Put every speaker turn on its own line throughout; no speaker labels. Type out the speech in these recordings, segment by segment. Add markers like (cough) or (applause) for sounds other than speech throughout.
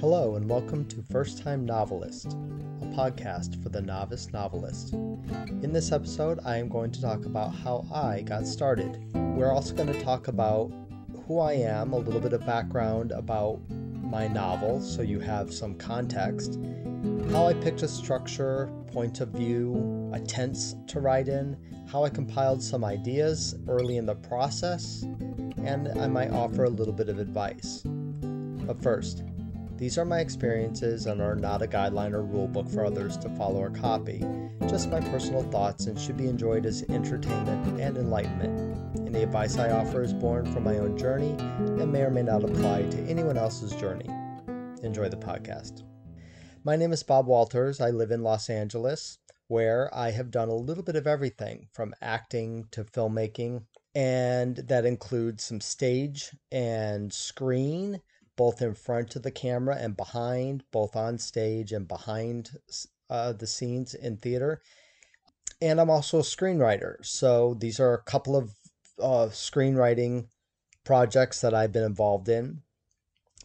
Hello, and welcome to First Time Novelist, a podcast for the novice novelist. In this episode, I am going to talk about how I got started. We're also going to talk about who I am, a little bit of background about my novel so you have some context, how I picked a structure, point of view, a tense to write in, how I compiled some ideas early in the process, and I might offer a little bit of advice. But first, these are my experiences and are not a guideline or rulebook for others to follow or copy, just my personal thoughts and should be enjoyed as entertainment and enlightenment. Any advice I offer is born from my own journey and may or may not apply to anyone else's journey. Enjoy the podcast. My name is Bob Walters. I live in Los Angeles, where I have done a little bit of everything from acting to filmmaking, and that includes some stage and screen both in front of the camera and behind, both on stage and behind uh, the scenes in theater. And I'm also a screenwriter. So these are a couple of uh, screenwriting projects that I've been involved in.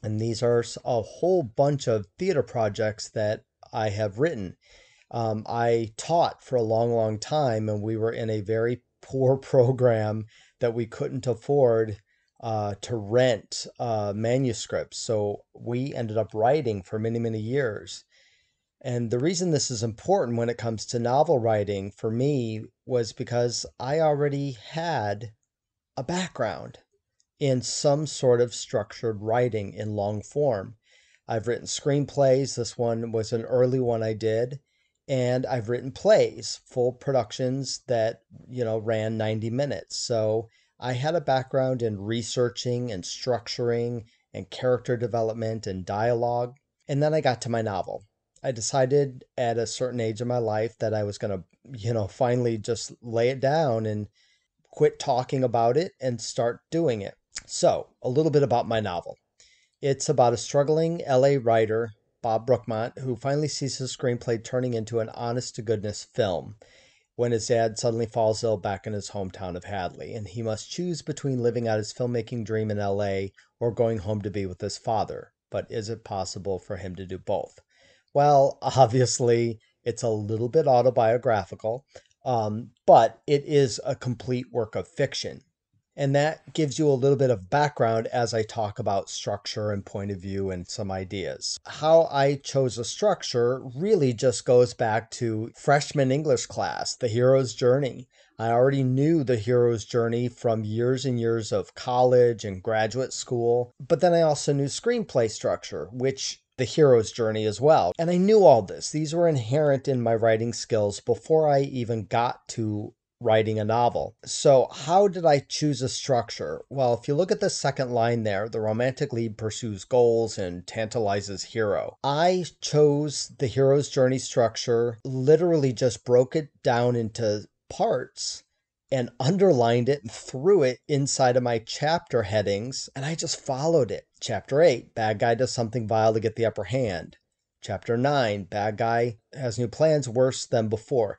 And these are a whole bunch of theater projects that I have written. Um, I taught for a long, long time, and we were in a very poor (laughs) program that we couldn't afford uh, to rent uh, manuscripts. So we ended up writing for many, many years. And the reason this is important when it comes to novel writing for me was because I already had a background in some sort of structured writing in long form. I've written screenplays. This one was an early one I did. And I've written plays, full productions that, you know, ran 90 minutes. So I had a background in researching and structuring and character development and dialogue. And then I got to my novel. I decided at a certain age in my life that I was going to, you know, finally just lay it down and quit talking about it and start doing it. So, a little bit about my novel. It's about a struggling LA writer, Bob Brookmont, who finally sees his screenplay turning into an honest to goodness film when his dad suddenly falls ill back in his hometown of Hadley, and he must choose between living out his filmmaking dream in LA or going home to be with his father. But is it possible for him to do both? Well, (laughs) obviously, it's a little bit autobiographical, um, but it is a complete work of fiction. And that gives you a little bit of background as I talk about structure and point of view and some ideas. How I chose a structure really just goes back to freshman English class, the hero's journey. I already knew the hero's journey from years and years of college and graduate school, but then I also knew screenplay structure, which the hero's journey as well. And I knew all this. These were inherent in my writing skills before I even got to writing a novel. So, how did I choose a structure? Well, if you look at the second line there, the romantic lead pursues goals and tantalizes hero. I chose the hero's journey structure, literally just broke it down into parts and underlined it and threw it inside of my chapter headings, and I just followed it. Chapter 8 Bad guy does something vile to get the upper hand. Chapter 9 Bad guy has new plans worse than before.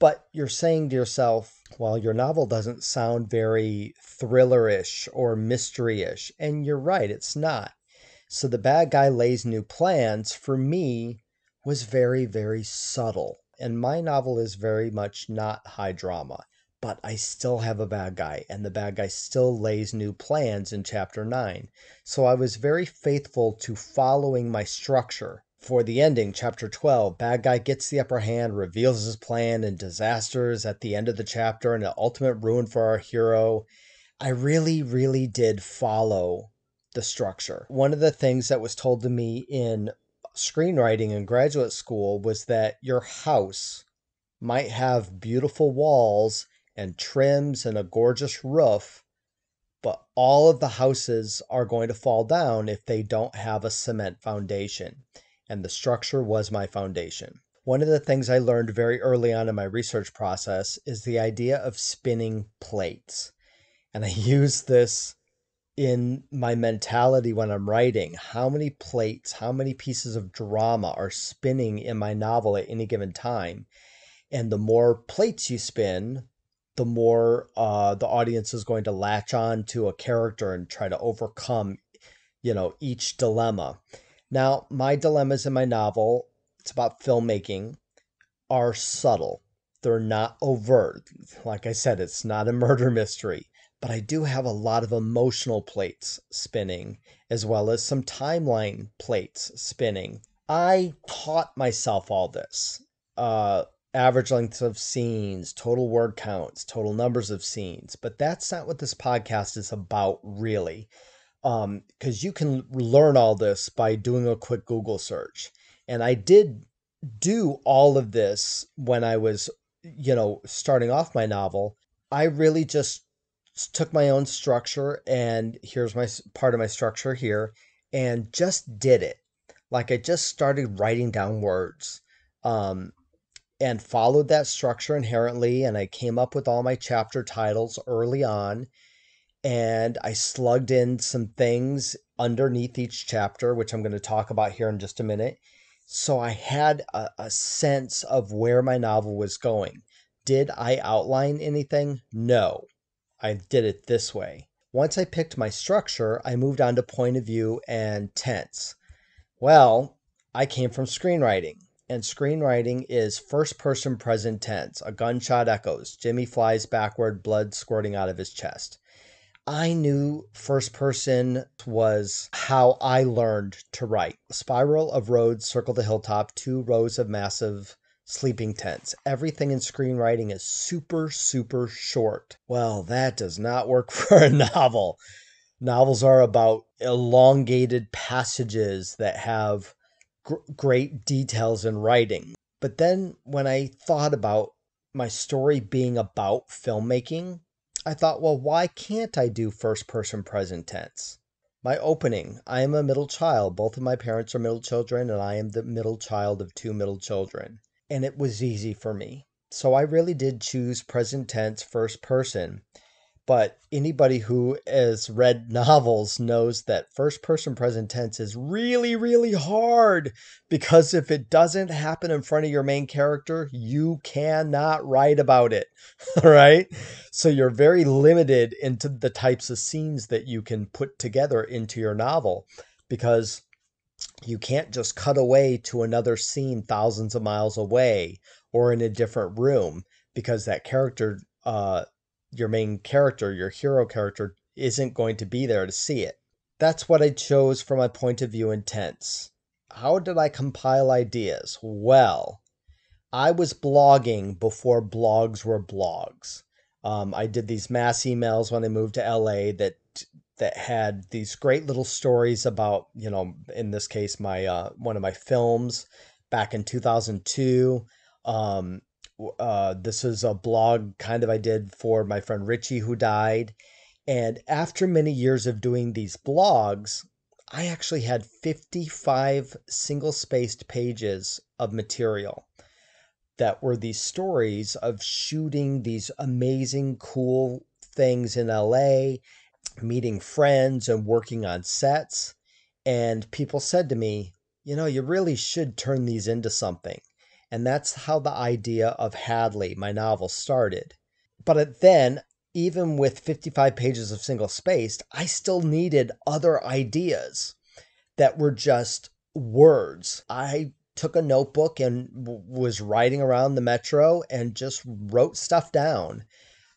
But you're saying to yourself, well, your novel doesn't sound very thrillerish or mystery-ish. And you're right, it's not. So the bad guy lays new plans for me was very, very subtle. And my novel is very much not high drama. But I still have a bad guy, and the bad guy still lays new plans in chapter 9. So I was very faithful to following my structure for the ending, chapter 12, bad guy gets the upper hand, reveals his plan, and disasters at the end of the chapter, and an ultimate ruin for our hero. I really, really did follow the structure. One of the things that was told to me in screenwriting in graduate school was that your house might have beautiful walls and trims and a gorgeous roof, but all of the houses are going to fall down if they don't have a cement foundation and the structure was my foundation. One of the things I learned very early on in my research process is the idea of spinning plates. And I (laughs) use this in my mentality when I'm writing. How many plates, how many pieces of drama are spinning in my novel at any given time? And the more plates you spin, the more uh, the audience is going to latch on to a character and try to overcome, you know, each dilemma. Now, my dilemmas in my novel, it's about filmmaking, are subtle. They're not overt. Like I said, it's not a (laughs) murder mystery, but I do have a lot of emotional plates spinning, as well as some timeline plates spinning. I taught myself all this. Uh, average lengths of scenes, total word counts, total numbers of scenes. But that's not what this podcast is about, really. Because um, you can learn all this by doing a quick Google search. And I did do all of this when I was, you know, starting off my novel. I really just took my own structure, and here's my part of my structure here, and just did it. Like I just started writing down words. Um, and followed that structure inherently. And I came up with all my chapter titles early on. And I slugged in some things underneath each chapter, which I'm going to talk about here in just a minute. So I had a, a sense of where my novel was going. Did I outline anything? No. I did it this way. Once I picked my structure, I moved on to point of view and tense. Well, I came from screenwriting and screenwriting is first person present tense. A gunshot echoes. Jimmy flies backward, blood squirting out of his chest. I knew first person was how I learned to write. Spiral of roads circle the hilltop, two rows of massive sleeping tents. Everything in screenwriting is super, super short. Well, that does not work (laughs) for a novel. Novels are about elongated passages that have gr- great details in writing. But then when I thought about my story being about filmmaking, I thought, well, why can't I do first person present tense? My opening I am a middle child. Both of my parents are middle children, and I am the middle child of two middle children. And it was easy for me. So I really did choose present tense first person but anybody who has read novels knows that first person present tense is really, really hard because if it doesn't happen in front of your main character, you cannot write about it. (laughs) right? So you're very limited into the types of scenes that you can put together into your novel because you can't just cut away to another scene thousands of miles away or in a different room because that character uh, your main character, your hero character, isn't going to be there to see it. That's what I chose for my point of view intents. How did I compile ideas? Well, I was blogging before blogs were blogs. Um, I did these mass emails when I moved to LA that that had these great little stories about, you know, in this case, my uh, one of my films back in 2002. Um, uh, this is a blog kind of I did for my friend Richie who died. And after many years of doing these blogs, I actually had 55 single spaced pages of material that were these stories of shooting these amazing, cool things in LA, meeting friends, and working on sets. And people said to me, you know, you really should turn these into something. And that's how the idea of Hadley, my novel, started. But then, even with 55 pages of single spaced, I still needed other ideas that were just words. I took a notebook and was riding around the metro and just wrote stuff down.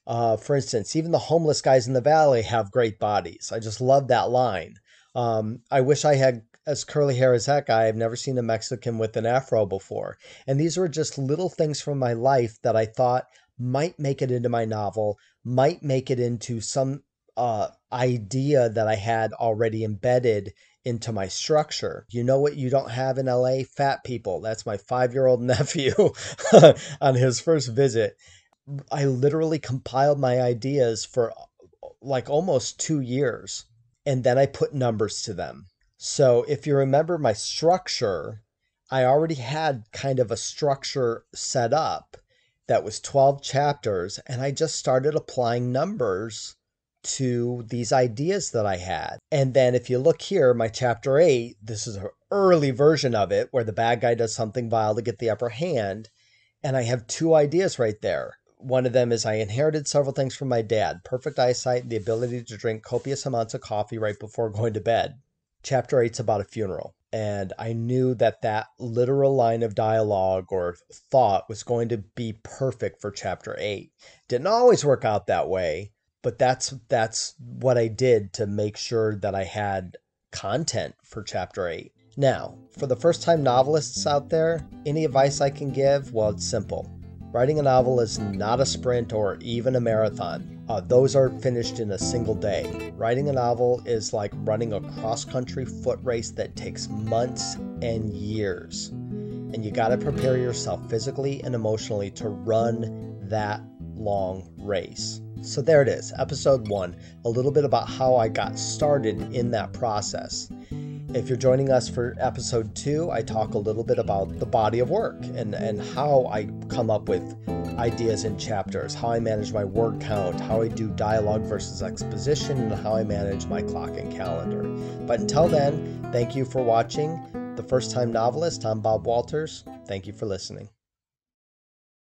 Uh, for instance, even the homeless guys in the valley have great bodies. I just love that line. Um, I wish I had as curly hair as that guy. I've never seen a Mexican with an afro before. And these were just little things from my life that I thought might make it into my novel, might make it into some uh, idea that I had already embedded into my structure. You know what you don't have in LA? Fat people. That's my five year old (laughs) nephew on his first visit. I literally compiled my ideas for like almost two years and then I put numbers to them. So if you remember my structure, I already had kind of a structure set up that was 12 chapters, and I just started applying numbers to these ideas that I had. And then if you look here, my chapter 8, this is an early version of it where the bad guy does something vile to get the upper hand. And I have two ideas right there. One of them is I inherited several things from my dad perfect eyesight, the ability to drink copious amounts of coffee right before (laughs) going to bed. Chapter 8 is about a funeral. and I knew that that literal line of dialogue or thought was going to be perfect for chapter 8. Didn't always work out that way, but that's that's what I did to make sure that I had content for chapter 8. Now, for the first time novelists out there, any advice I can give? Well, it's simple. Writing a novel is not a sprint or even a marathon. Uh, those are finished in a single day. Writing a novel is like running a cross country foot race that takes months and years. And you got to prepare yourself physically and emotionally to run that long race. So there it is, episode one, a little bit about how I got started in that process. If you're joining us for episode two, I talk a little bit about the body of work and, and how I come up with ideas in chapters, how I manage my word count, how I do dialogue versus exposition, and how I manage my clock and calendar. But until then, thank you for watching. The First Time Novelist, I'm Bob Walters. Thank you for listening.